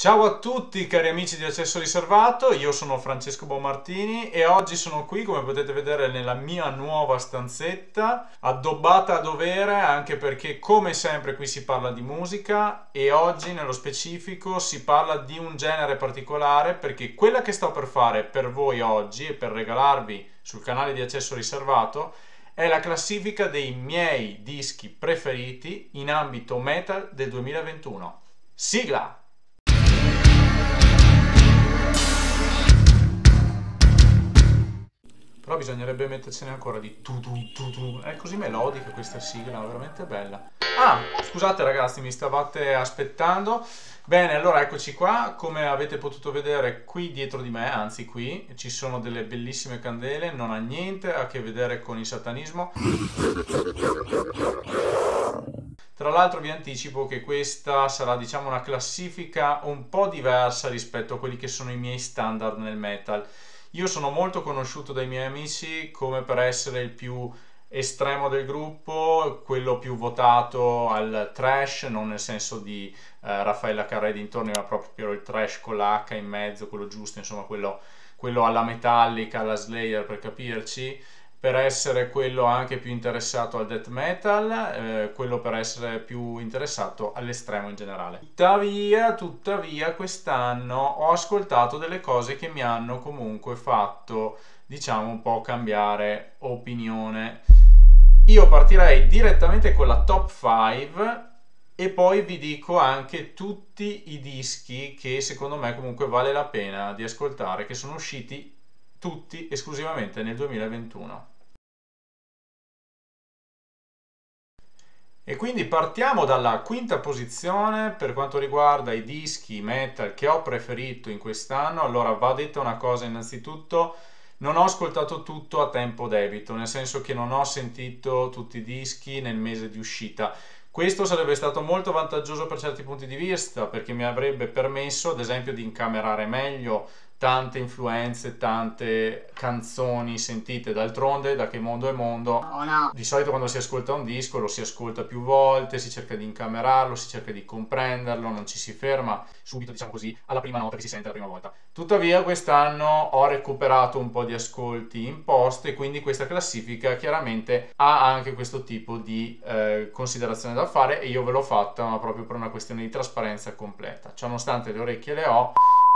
Ciao a tutti cari amici di Accesso Riservato, io sono Francesco Bomartini e oggi sono qui come potete vedere nella mia nuova stanzetta, addobbata a dovere anche perché come sempre qui si parla di musica e oggi nello specifico si parla di un genere particolare perché quella che sto per fare per voi oggi e per regalarvi sul canale di Accesso Riservato è la classifica dei miei dischi preferiti in ambito metal del 2021. Sigla! Però bisognerebbe mettercene ancora di tu tu tu tu. È così melodica questa sigla, veramente bella. Ah, scusate ragazzi, mi stavate aspettando. Bene, allora eccoci qua. Come avete potuto vedere qui dietro di me, anzi qui, ci sono delle bellissime candele. Non ha niente a che vedere con il satanismo. Tra l'altro vi anticipo che questa sarà diciamo una classifica un po' diversa rispetto a quelli che sono i miei standard nel metal. Io sono molto conosciuto dai miei amici come per essere il più estremo del gruppo, quello più votato al trash, non nel senso di eh, Raffaella Carré dintorni, ma proprio il trash con l'H in mezzo, quello giusto, insomma quello, quello alla Metallica, alla Slayer per capirci per essere quello anche più interessato al death metal, eh, quello per essere più interessato all'estremo in generale. Tuttavia, tuttavia, quest'anno ho ascoltato delle cose che mi hanno comunque fatto, diciamo, un po' cambiare opinione. Io partirei direttamente con la top 5 e poi vi dico anche tutti i dischi che secondo me comunque vale la pena di ascoltare, che sono usciti tutti esclusivamente nel 2021. E quindi partiamo dalla quinta posizione per quanto riguarda i dischi metal che ho preferito in quest'anno. Allora va detta una cosa innanzitutto, non ho ascoltato tutto a tempo debito, nel senso che non ho sentito tutti i dischi nel mese di uscita. Questo sarebbe stato molto vantaggioso per certi punti di vista perché mi avrebbe permesso ad esempio di incamerare meglio tante influenze, tante canzoni sentite d'altronde, da che mondo è mondo. Oh no. Di solito quando si ascolta un disco lo si ascolta più volte, si cerca di incamerarlo, si cerca di comprenderlo, non ci si ferma subito, diciamo così, alla prima nota che si sente la prima volta. Tuttavia quest'anno ho recuperato un po' di ascolti in post e quindi questa classifica chiaramente ha anche questo tipo di eh, considerazione da fare e io ve l'ho fatta ma proprio per una questione di trasparenza completa. Ciononostante le orecchie le ho,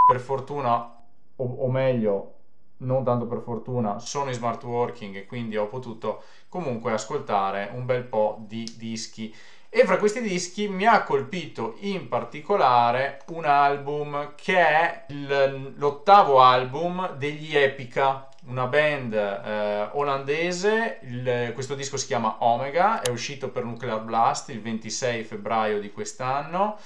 per fortuna o, o meglio, non tanto per fortuna, sono in smart working e quindi ho potuto comunque ascoltare un bel po' di dischi. E fra questi dischi mi ha colpito in particolare un album che è l'ottavo album degli Epica, una band eh, olandese. Il, questo disco si chiama Omega, è uscito per Nuclear Blast il 26 febbraio di quest'anno.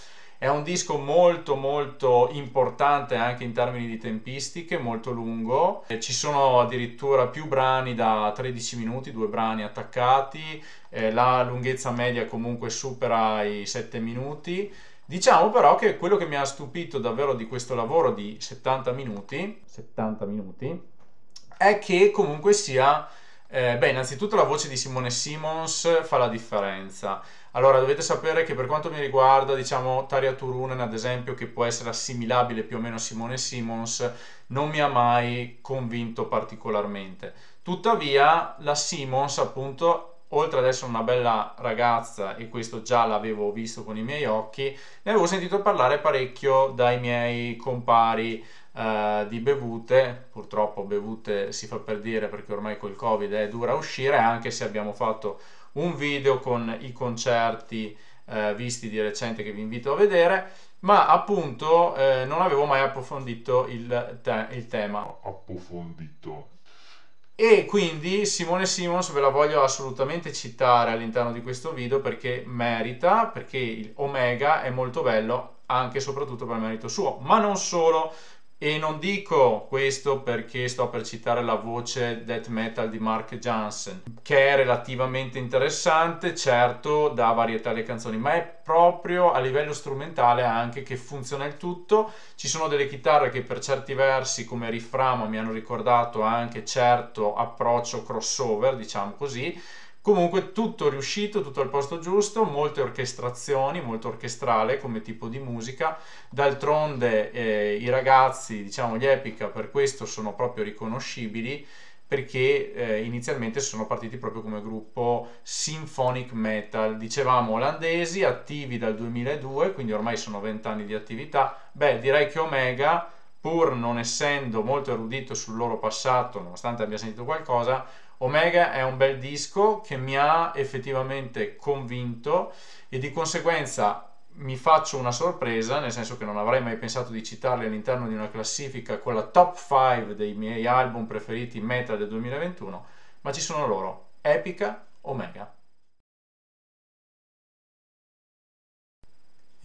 È un disco molto molto importante anche in termini di tempistiche, molto lungo. Ci sono addirittura più brani da 13 minuti, due brani attaccati, la lunghezza media comunque supera i 7 minuti. Diciamo però che quello che mi ha stupito davvero di questo lavoro di 70 minuti, 70 minuti è che comunque sia eh, beh, innanzitutto la voce di Simone Simons fa la differenza. Allora, dovete sapere che per quanto mi riguarda, diciamo, Taria Turunen, ad esempio, che può essere assimilabile più o meno a Simone Simons, non mi ha mai convinto particolarmente. Tuttavia, la Simons, appunto, oltre ad essere una bella ragazza, e questo già l'avevo visto con i miei occhi, ne avevo sentito parlare parecchio dai miei compari eh, di bevute, purtroppo bevute si fa per dire perché ormai col covid è dura uscire, anche se abbiamo fatto un video con i concerti eh, visti di recente che vi invito a vedere, ma appunto eh, non avevo mai approfondito il, te- il tema. Approfondito. E quindi Simone Simons ve la voglio assolutamente citare all'interno di questo video perché merita, perché il Omega è molto bello anche e soprattutto per merito suo, ma non solo, e non dico questo perché sto per citare la voce death metal di Mark Jansen, che è relativamente interessante, certo, da varietà le canzoni, ma è proprio a livello strumentale anche che funziona il tutto. Ci sono delle chitarre che per certi versi, come riframo, mi hanno ricordato anche certo approccio crossover, diciamo così Comunque tutto riuscito, tutto al posto giusto, molte orchestrazioni, molto orchestrale come tipo di musica. D'altronde eh, i ragazzi, diciamo gli Epica, per questo sono proprio riconoscibili perché eh, inizialmente sono partiti proprio come gruppo symphonic metal, dicevamo olandesi, attivi dal 2002, quindi ormai sono 20 anni di attività. Beh, direi che Omega, pur non essendo molto erudito sul loro passato, nonostante abbia sentito qualcosa, Omega è un bel disco che mi ha effettivamente convinto e di conseguenza mi faccio una sorpresa, nel senso che non avrei mai pensato di citarli all'interno di una classifica con la top 5 dei miei album preferiti metal del 2021, ma ci sono loro, Epica, Omega.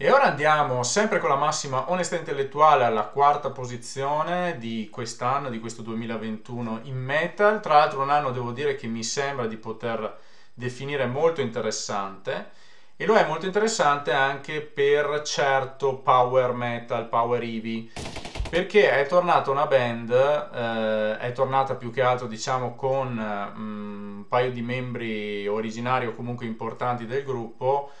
E ora andiamo sempre con la massima onestà intellettuale alla quarta posizione di quest'anno, di questo 2021 in metal. Tra l'altro un anno devo dire che mi sembra di poter definire molto interessante e lo è molto interessante anche per certo power metal, power heavy perché è tornata una band, eh, è tornata più che altro diciamo con mm, un paio di membri originari o comunque importanti del gruppo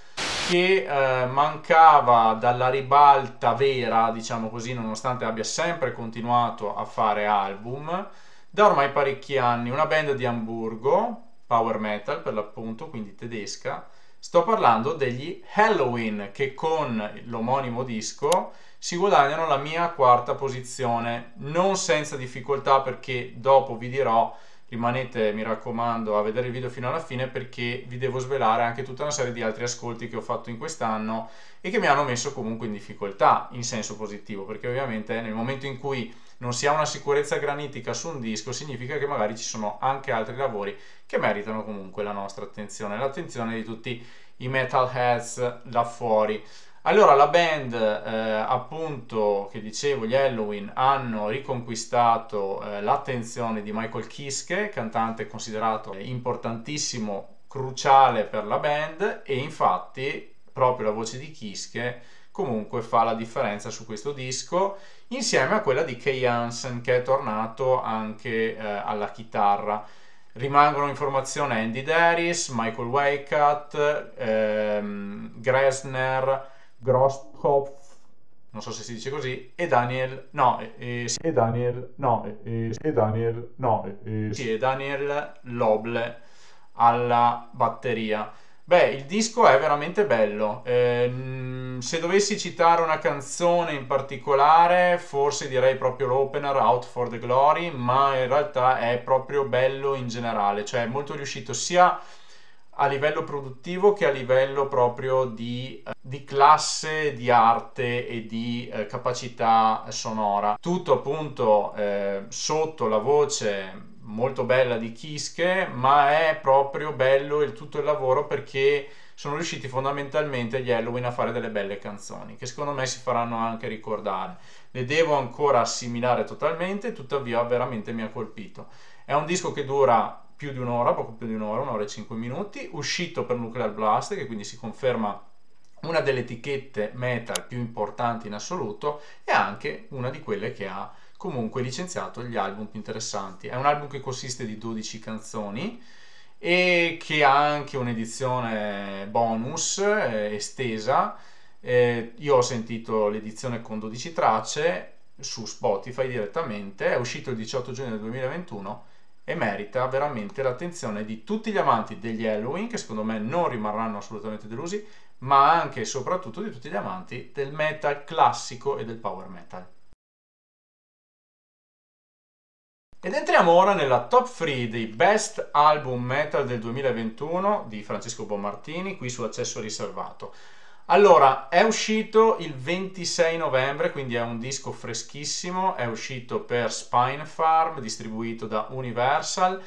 che eh, mancava dalla ribalta vera, diciamo così, nonostante abbia sempre continuato a fare album, da ormai parecchi anni. Una band di Hamburgo, power metal per l'appunto, quindi tedesca. Sto parlando degli Halloween, che con l'omonimo disco si guadagnano la mia quarta posizione, non senza difficoltà perché dopo vi dirò rimanete mi raccomando a vedere il video fino alla fine perché vi devo svelare anche tutta una serie di altri ascolti che ho fatto in quest'anno e che mi hanno messo comunque in difficoltà in senso positivo perché ovviamente nel momento in cui non si ha una sicurezza granitica su un disco significa che magari ci sono anche altri lavori che meritano comunque la nostra attenzione l'attenzione di tutti i metalheads là fuori allora, la band, eh, appunto, che dicevo, gli Halloween, hanno riconquistato eh, l'attenzione di Michael Kiske, cantante considerato importantissimo, cruciale per la band, e infatti proprio la voce di Kiske comunque fa la differenza su questo disco, insieme a quella di Kay Hansen, che è tornato anche eh, alla chitarra. Rimangono in formazione Andy Daris, Michael Weikat, ehm, Gresner, Grosskopf, non so se si dice così, e Daniel, no, e, e Daniel, no, e, e Daniel, no, e, sì, e Daniel Loble alla batteria. Beh, il disco è veramente bello. Eh, se dovessi citare una canzone in particolare, forse direi proprio l'opener Out for the Glory, ma in realtà è proprio bello in generale, cioè è molto riuscito sia a livello produttivo che a livello proprio di, eh, di classe di arte e di eh, capacità sonora. Tutto appunto eh, sotto la voce molto bella di Kiske, ma è proprio bello il, tutto il lavoro perché sono riusciti fondamentalmente gli Halloween a fare delle belle canzoni che secondo me si faranno anche ricordare. Le devo ancora assimilare totalmente, tuttavia veramente mi ha colpito. È un disco che dura più di un'ora, poco più di un'ora, un'ora e cinque minuti, uscito per Nuclear Blast, che quindi si conferma una delle etichette metal più importanti in assoluto e anche una di quelle che ha comunque licenziato gli album più interessanti. È un album che consiste di 12 canzoni e che ha anche un'edizione bonus eh, estesa. Eh, io ho sentito l'edizione con 12 tracce su Spotify direttamente, è uscito il 18 giugno del 2021 e merita veramente l'attenzione di tutti gli amanti degli Halloween che secondo me non rimarranno assolutamente delusi ma anche e soprattutto di tutti gli amanti del metal classico e del power metal. Ed entriamo ora nella top 3 dei best album metal del 2021 di Francesco Bonmartini qui su accesso riservato. Allora, è uscito il 26 novembre, quindi è un disco freschissimo, è uscito per Spine Farm, distribuito da Universal,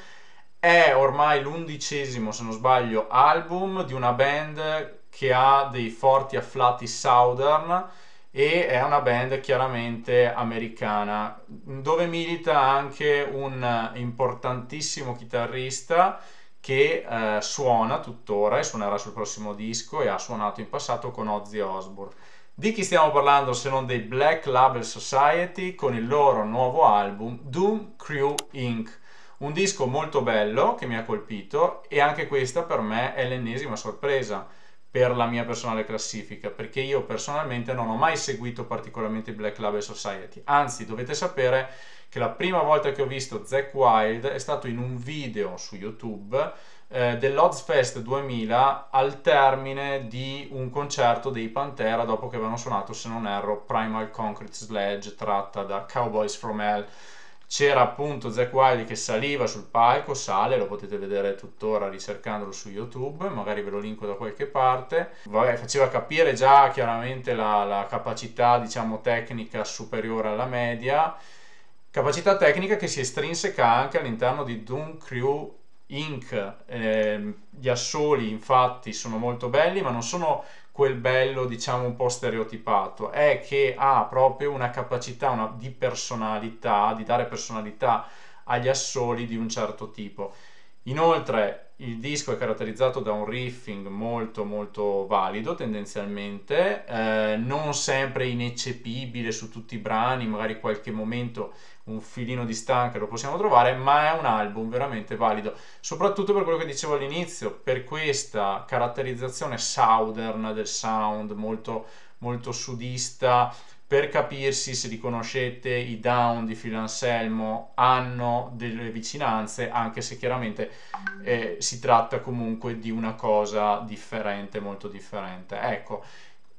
è ormai l'undicesimo, se non sbaglio, album di una band che ha dei forti afflati southern e è una band chiaramente americana, dove milita anche un importantissimo chitarrista che eh, suona tuttora e suonerà sul prossimo disco e ha suonato in passato con Ozzy Osbourne. Di chi stiamo parlando se non dei Black Label Society con il loro nuovo album Doom Crew Inc., Un disco molto bello che mi ha colpito e anche questa per me è l'ennesima sorpresa per la mia personale classifica, perché io personalmente non ho mai seguito particolarmente i Black Label Society, anzi dovete sapere che la prima volta che ho visto Zack Wild è stato in un video su YouTube eh, dell'Odzfest 2000 al termine di un concerto dei Pantera dopo che avevano suonato, se non erro, Primal Concrete Sledge tratta da Cowboys from Hell c'era appunto Zack Wiley che saliva sul palco, sale, lo potete vedere tuttora ricercandolo su YouTube, magari ve lo linko da qualche parte. Vabbè, faceva capire già chiaramente la, la capacità, diciamo, tecnica superiore alla media, capacità tecnica che si estrinseca anche all'interno di Doom Crew Inc. Eh, gli assoli infatti sono molto belli, ma non sono quel bello diciamo un po' stereotipato, è che ha proprio una capacità una, di personalità, di dare personalità agli assoli di un certo tipo. Inoltre il disco è caratterizzato da un riffing molto molto valido tendenzialmente, eh, non sempre ineccepibile su tutti i brani, magari qualche momento un filino di stanca lo possiamo trovare, ma è un album veramente valido, soprattutto per quello che dicevo all'inizio, per questa caratterizzazione southern del sound, molto, molto sudista, per capirsi se riconoscete i down di Phil Anselmo hanno delle vicinanze anche se chiaramente eh, si tratta comunque di una cosa differente molto differente ecco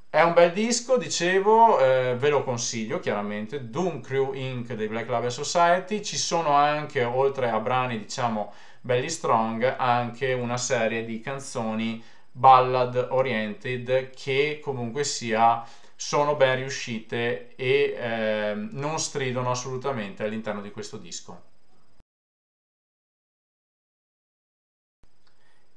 è un bel disco, dicevo, eh, ve lo consiglio chiaramente, Doom Crew Inc. dei Black Label Society, ci sono anche, oltre a brani diciamo belli strong, anche una serie di canzoni ballad oriented che comunque sia sono ben riuscite e eh, non stridono assolutamente all'interno di questo disco.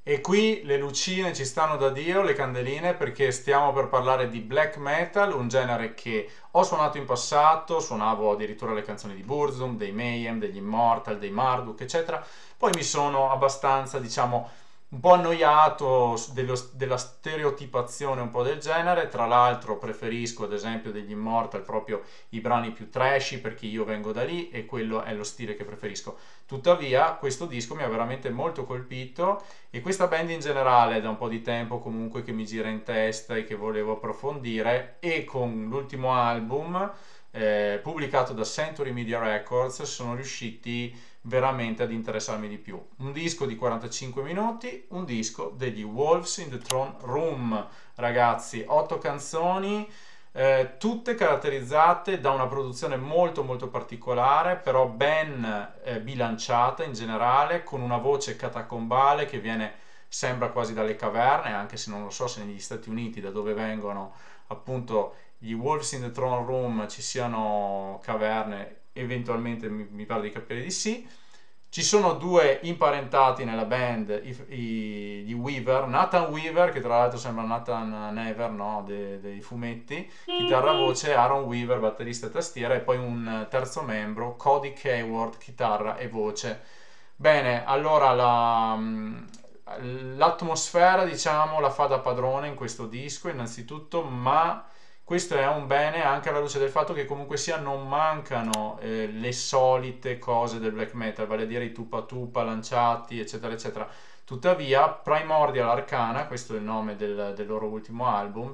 E qui le lucine ci stanno da Dio, le candeline, perché stiamo per parlare di black metal, un genere che ho suonato in passato, suonavo addirittura le canzoni di Burzum, dei Mayhem, degli Immortal, dei Marduk, eccetera. Poi mi sono abbastanza, diciamo, un po' annoiato dello, della stereotipazione un po' del genere, tra l'altro preferisco ad esempio degli Immortal proprio i brani più trashy perché io vengo da lì e quello è lo stile che preferisco. Tuttavia questo disco mi ha veramente molto colpito e questa band in generale da un po' di tempo comunque che mi gira in testa e che volevo approfondire e con l'ultimo album eh, pubblicato da Century Media Records sono riusciti veramente ad interessarmi di più. Un disco di 45 minuti, un disco degli Wolves in the Throne Room, ragazzi, otto canzoni. Eh, tutte caratterizzate da una produzione molto molto particolare, però ben eh, bilanciata in generale, con una voce catacombale che viene sembra quasi dalle caverne, anche se non lo so se negli Stati Uniti, da dove vengono appunto gli Wolves in the Throne Room ci siano caverne, eventualmente mi, mi pare di capire di sì. Ci sono due imparentati nella band, i, i, gli Weaver, Nathan Weaver, che tra l'altro sembra Nathan Never, no? De, dei fumetti, chitarra voce, Aaron Weaver, batterista e tastiera, e poi un terzo membro, Cody Hayward, chitarra e voce. Bene, allora la, l'atmosfera, diciamo, la fa da padrone in questo disco, innanzitutto, ma questo è un bene anche alla luce del fatto che comunque sia non mancano eh, le solite cose del black metal, vale a dire i tupa tupa lanciati, eccetera, eccetera. Tuttavia, Primordial Arcana, questo è il nome del, del loro ultimo album,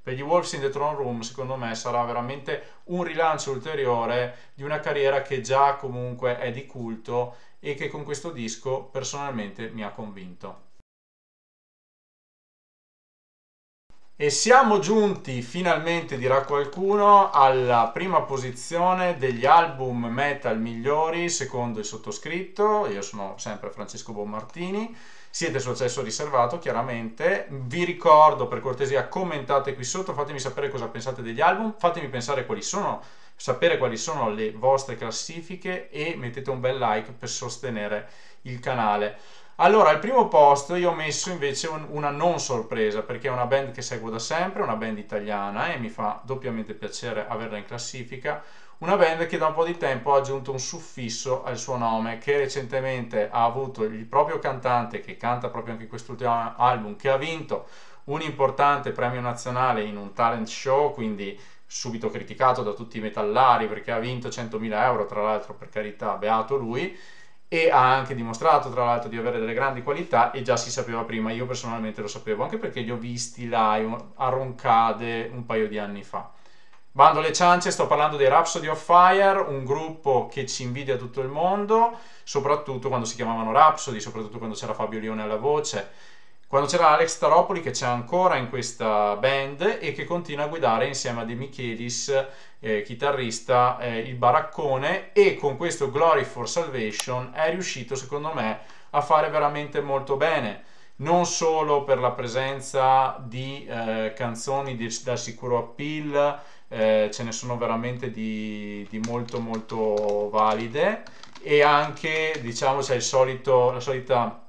per gli Wolves in the Throne Room, secondo me, sarà veramente un rilancio ulteriore di una carriera che già comunque è di culto e che con questo disco personalmente mi ha convinto. E siamo giunti finalmente, dirà qualcuno, alla prima posizione degli album metal migliori secondo il sottoscritto. Io sono sempre Francesco Bonmartini. Siete su accesso riservato, chiaramente. Vi ricordo per cortesia, commentate qui sotto, fatemi sapere cosa pensate degli album, fatemi pensare quali sono, sapere quali sono le vostre classifiche e mettete un bel like per sostenere il canale. Allora, al primo posto io ho messo invece un, una non sorpresa perché è una band che seguo da sempre, una band italiana e mi fa doppiamente piacere averla in classifica. Una band che da un po' di tempo ha aggiunto un suffisso al suo nome, che recentemente ha avuto il proprio cantante che canta proprio anche quest'ultimo album, che ha vinto un importante premio nazionale in un talent show, quindi subito criticato da tutti i metallari perché ha vinto 100.000 euro, tra l'altro per carità, beato lui e ha anche dimostrato tra l'altro di avere delle grandi qualità e già si sapeva prima, io personalmente lo sapevo anche perché li ho visti live a Roncade un paio di anni fa. Bando le ciance, sto parlando dei Rhapsody of Fire, un gruppo che ci invidia tutto il mondo, soprattutto quando si chiamavano Rhapsody, soprattutto quando c'era Fabio Lione alla voce, quando c'era Alex Taropoli che c'è ancora in questa band e che continua a guidare insieme a De Michelis eh, chitarrista, eh, il baraccone e con questo Glory for Salvation è riuscito secondo me a fare veramente molto bene. Non solo per la presenza di eh, canzoni di, da sicuro appeal eh, ce ne sono veramente di, di, molto molto valide e anche diciamo c'è il solito la solita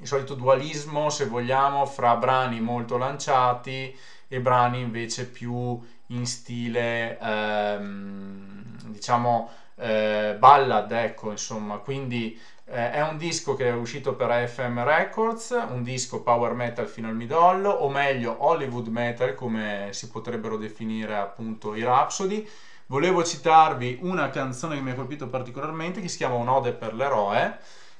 il solito dualismo se vogliamo fra brani molto lanciati e brani invece più in stile ehm, diciamo eh, ballad ecco insomma. Quindi eh, è un disco che è uscito per FM Records un disco power metal fino al midollo o meglio Hollywood metal come si potrebbero definire appunto i Rhapsody. Volevo citarvi una canzone che mi ha colpito particolarmente che si chiama Un'ode per l'eroe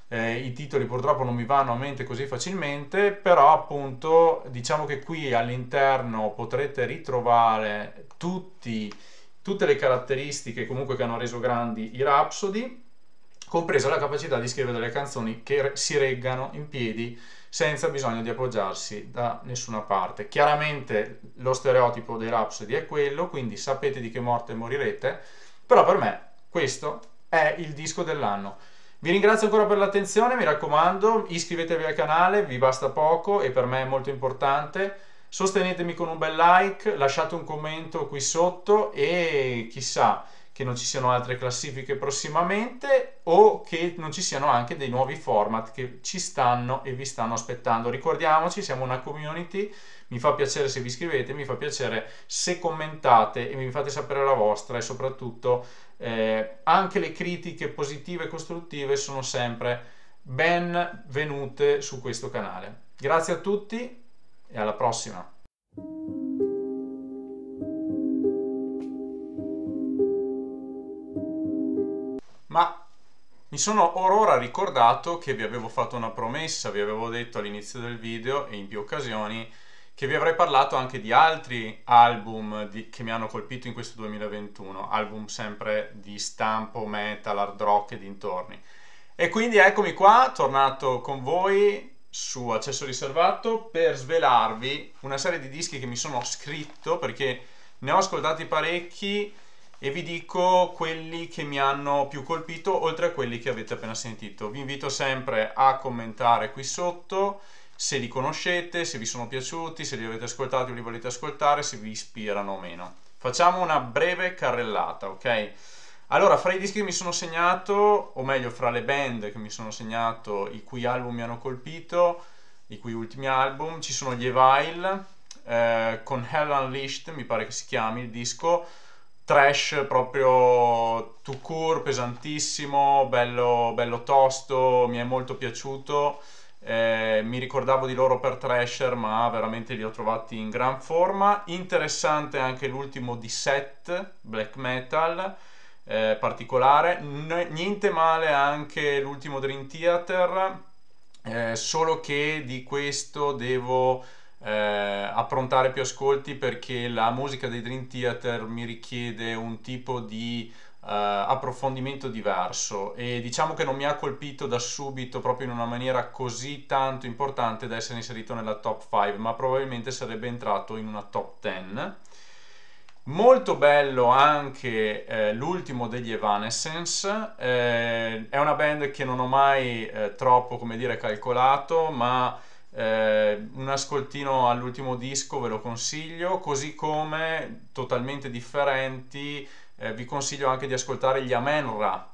eh, i titoli purtroppo non mi vanno a mente così facilmente, però appunto diciamo che qui all'interno potrete ritrovare tutti, tutte le caratteristiche comunque che hanno reso grandi i Rhapsody, compresa la capacità di scrivere delle canzoni che si reggano in piedi senza bisogno di appoggiarsi da nessuna parte. Chiaramente lo stereotipo dei Rhapsody è quello, quindi sapete di che morte morirete, però per me questo è il disco dell'anno. Vi ringrazio ancora per l'attenzione, mi raccomando, iscrivetevi al canale, vi basta poco e per me è molto importante. Sostenetemi con un bel like, lasciate un commento qui sotto e chissà che non ci siano altre classifiche prossimamente o che non ci siano anche dei nuovi format che ci stanno e vi stanno aspettando. Ricordiamoci, siamo una community, mi fa piacere se vi iscrivete, mi fa piacere se commentate e mi fate sapere la vostra e soprattutto eh, anche le critiche positive e costruttive sono sempre benvenute su questo canale. Grazie a tutti e alla prossima. Ma mi sono orora ricordato che vi avevo fatto una promessa, vi avevo detto all'inizio del video e in più occasioni che vi avrei parlato anche di altri album di, che mi hanno colpito in questo 2021, album sempre di stampo metal, hard rock e dintorni. E quindi eccomi qua, tornato con voi su Accesso Riservato per svelarvi una serie di dischi che mi sono scritto perché ne ho ascoltati parecchi e vi dico quelli che mi hanno più colpito oltre a quelli che avete appena sentito. Vi invito sempre a commentare qui sotto se li conoscete, se vi sono piaciuti, se li avete ascoltati o li volete ascoltare, se vi ispirano o meno. Facciamo una breve carrellata, ok? Allora, fra i dischi che mi sono segnato, o meglio, fra le band che mi sono segnato, i cui album mi hanno colpito, i cui ultimi album, ci sono gli Evile, eh, con Hell Unleashed, mi pare che si chiami il disco, trash proprio to cure, pesantissimo, bello, bello tosto, mi è molto piaciuto eh, mi ricordavo di loro per Thrasher ma veramente li ho trovati in gran forma. Interessante anche l'ultimo di set black metal eh, particolare. N- niente male anche l'ultimo Dream Theater eh, solo che di questo devo eh, approntare più ascolti perché la musica dei Dream Theater mi richiede un tipo di approfondimento diverso e diciamo che non mi ha colpito da subito proprio in una maniera così tanto importante da essere inserito nella top 5 ma probabilmente sarebbe entrato in una top 10 molto bello anche eh, l'ultimo degli Evanescence eh, è una band che non ho mai eh, troppo come dire calcolato ma eh, un ascoltino all'ultimo disco ve lo consiglio così come totalmente differenti eh, vi consiglio anche di ascoltare gli Amenra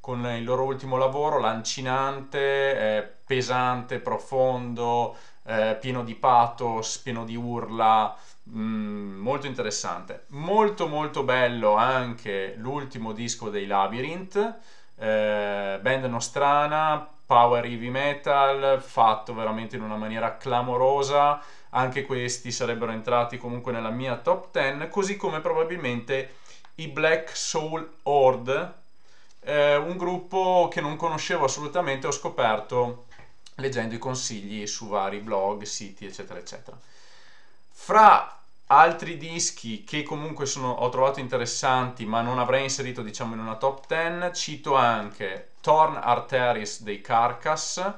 con il loro ultimo lavoro, lancinante, eh, pesante, profondo, eh, pieno di pathos, pieno di urla, mh, mm, molto interessante. Molto molto bello anche l'ultimo disco dei Labyrinth, eh, band nostrana, power heavy metal, fatto veramente in una maniera clamorosa, anche questi sarebbero entrati comunque nella mia top 10, così come probabilmente i Black Soul Horde, eh, un gruppo che non conoscevo assolutamente, ho scoperto leggendo i consigli su vari blog, siti, eccetera, eccetera. Fra altri dischi che comunque sono, ho trovato interessanti, ma non avrei inserito diciamo in una top 10, cito anche Torn Arteries dei Carcass,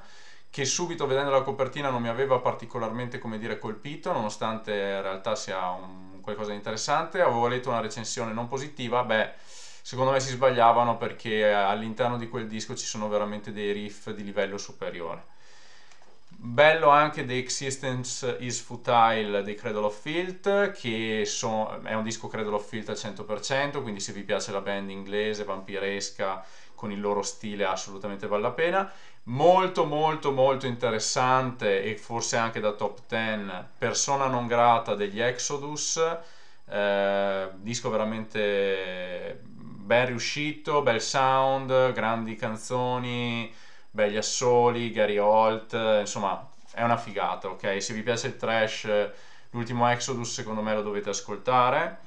che subito vedendo la copertina non mi aveva particolarmente come dire colpito, nonostante in realtà sia un, qualcosa di interessante. Avevo letto una recensione non positiva, beh, secondo me si sbagliavano perché all'interno di quel disco ci sono veramente dei riff di livello superiore. Bello anche The Existence is Futile dei Cradle of Filth, che so, è un disco Cradle of Filth al 100%, quindi se vi piace la band inglese, vampiresca, con il loro stile assolutamente vale la pena. Molto molto molto interessante e forse anche da top 10, Persona non grata degli Exodus, eh, disco veramente ben riuscito, bel sound, grandi canzoni belli assoli, Gary Holt, insomma è una figata, ok? Se vi piace il trash, l'ultimo Exodus secondo me lo dovete ascoltare.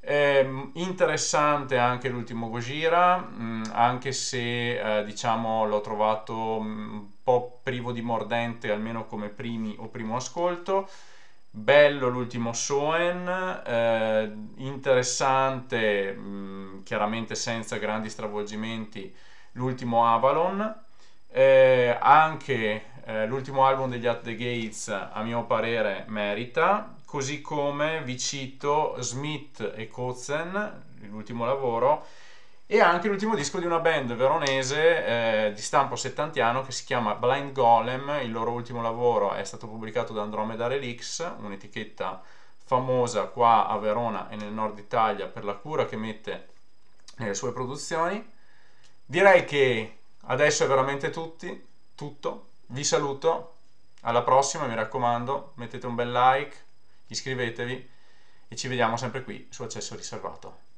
È interessante anche l'ultimo Gojira, mm, anche se eh, diciamo l'ho trovato mm, un po' privo di mordente, almeno come primi o primo ascolto. Bello l'ultimo Soen, eh, interessante, mh, mm, chiaramente senza grandi stravolgimenti, l'ultimo Avalon eh, anche eh, l'ultimo album degli At The Gates, a mio parere, merita, così come vi cito Smith e Kotzen, l'ultimo lavoro, e anche l'ultimo disco di una band veronese eh, di stampo settantiano che si chiama Blind Golem, il loro ultimo lavoro è stato pubblicato da Andromeda Relix, un'etichetta famosa qua a Verona e nel nord Italia per la cura che mette nelle sue produzioni. Direi che Adesso è veramente tutti, tutto. Vi saluto. Alla prossima, mi raccomando, mettete un bel like, iscrivetevi e ci vediamo sempre qui su Accesso Riservato.